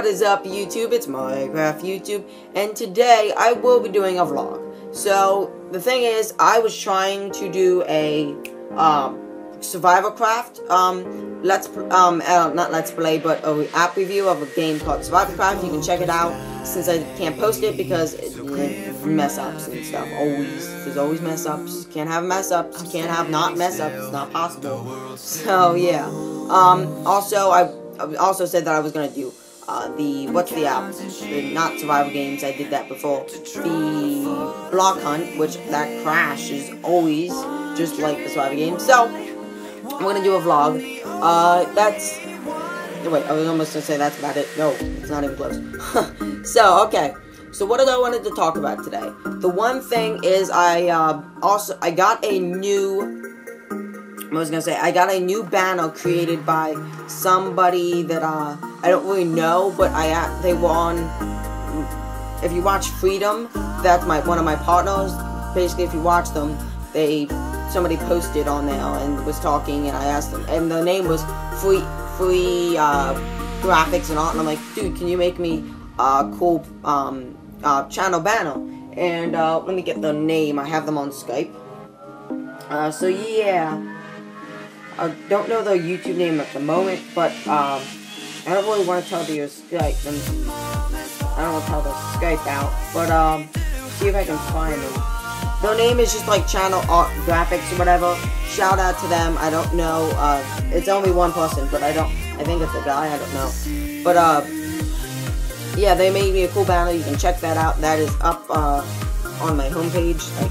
What is up YouTube? It's Minecraft YouTube, and today I will be doing a vlog. So, the thing is, I was trying to do a, um, Survivalcraft, um, let's, um, uh, not let's play, but a app review of a game called Survivalcraft. You can check it out, since I can't post it because it, mess ups and stuff, always. There's always mess ups. Can't have mess ups. Can't have not mess ups. It's not possible. So, yeah. Um, also, I also said that I was gonna do uh, the what's the app? The not survival games. I did that before. The block hunt, which that crash is always, just like the survival game. So I'm gonna do a vlog. Uh, that's. Wait, I was almost gonna say that's about it. No, it's not even close. so okay. So what did I wanted to talk about today? The one thing is I uh, also I got a new I was gonna say I got a new banner created by somebody that uh, I don't really know, but I uh, they were on. If you watch Freedom, that's my one of my partners. Basically, if you watch them, they somebody posted on there and was talking, and I asked them, and the name was Free Free uh, Graphics and Art, and I'm like, dude, can you make me a cool um, channel banner? And uh, let me get the name. I have them on Skype. Uh, so yeah. I don't know the YouTube name at the moment, but um, I don't really want to tell the Skype. I don't want to tell the Skype out, but um, see if I can find them. Their name is just like channel art graphics or whatever. Shout out to them. I don't know. Uh, it's only one person, but I don't. I think it's a guy. I don't know. But uh, yeah, they made me a cool banner. You can check that out. That is up uh on my homepage, like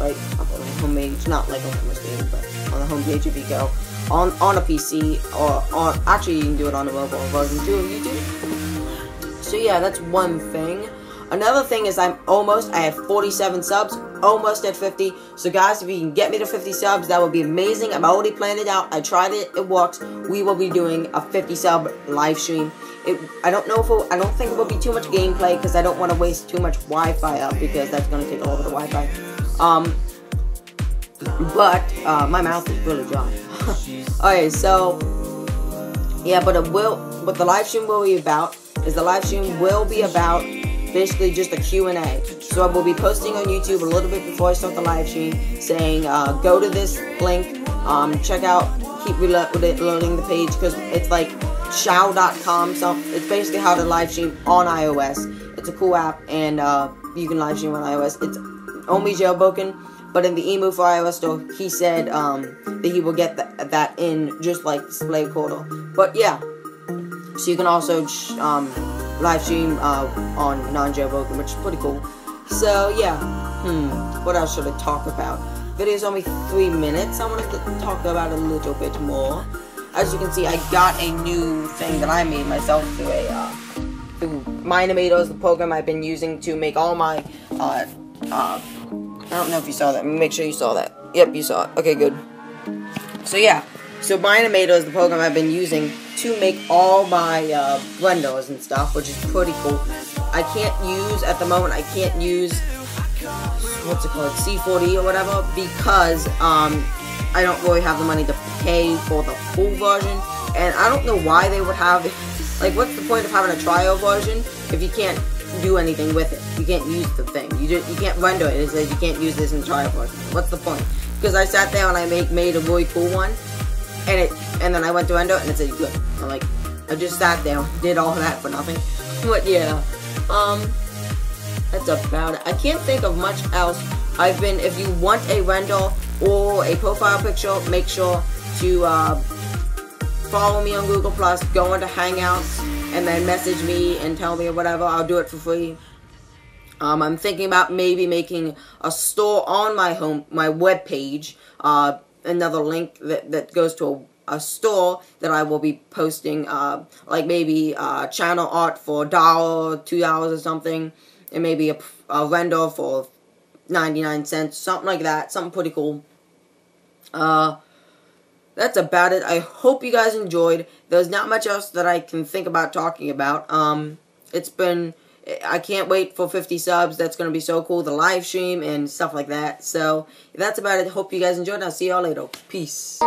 right up on my homepage. Not like on my screen, but on the homepage if you go on on a PC or on actually you can do it on a mobile version too of YouTube. So yeah, that's one thing. Another thing is I'm almost I have 47 subs, almost at 50. So guys, if you can get me to 50 subs, that would be amazing. I'm already planned it out. I tried it, it works. We will be doing a 50 sub live stream. It, I don't know if it, I don't think it will be too much gameplay because I don't want to waste too much Wi-Fi up because that's going to take all of the Wi-Fi. Um, but uh, my mouth is really dry. okay, so yeah, but it will. What the live stream will be about is the live stream will be about basically just a Q&A. So I will be posting on YouTube a little bit before I start the live stream, saying uh, go to this link, um, check out, keep reloading the page because it's like shao.com. So it's basically how to live stream on iOS. It's a cool app and uh, you can live stream on iOS. It's only jailbroken. But in the emu iOS store, he said um, that he will get th that in just like Display Portal. But yeah, so you can also um, live stream uh, on non-jailbroken, which is pretty cool. So yeah, hmm, what else should I talk about? Video's only three minutes. I want to talk about a little bit more. As you can see, I got a new thing that I made myself through a uh, through is the program I've been using to make all my uh, uh, don't know if you saw that. Make sure you saw that. Yep, you saw it. Okay, good. So yeah, so Mine-imator is the program I've been using to make all my uh, blenders and stuff, which is pretty cool. I can't use, at the moment, I can't use, what's it called, C4D or whatever, because um, I don't really have the money to pay for the full version, and I don't know why they would have, like, what's the point of having a trial version if you can't do anything with it. You can't use the thing. You just you can't render it. It says you can't use this in tripod. What's the point? Because I sat there and I make made a really cool one, and it and then I went to render it and it said good. I'm like, I just sat there, did all that for nothing. But yeah, um, that's about it. I can't think of much else. I've been. If you want a render or a profile picture, make sure to uh, follow me on Google Plus. Go into Hangouts and then message me and tell me whatever. I'll do it for free. Um, I'm thinking about maybe making a store on my home, my web page. Uh, another link that, that goes to a, a store that I will be posting, uh, like maybe uh, channel art for a dollar, two dollars or something, and maybe a, a render for 99 cents, something like that, something pretty cool. Uh, that's about it. I hope you guys enjoyed. There's not much else that I can think about talking about. Um, it's been I can't wait for 50 subs. That's going to be so cool. The live stream and stuff like that. So that's about it. Hope you guys enjoyed. I'll see y'all later. Peace.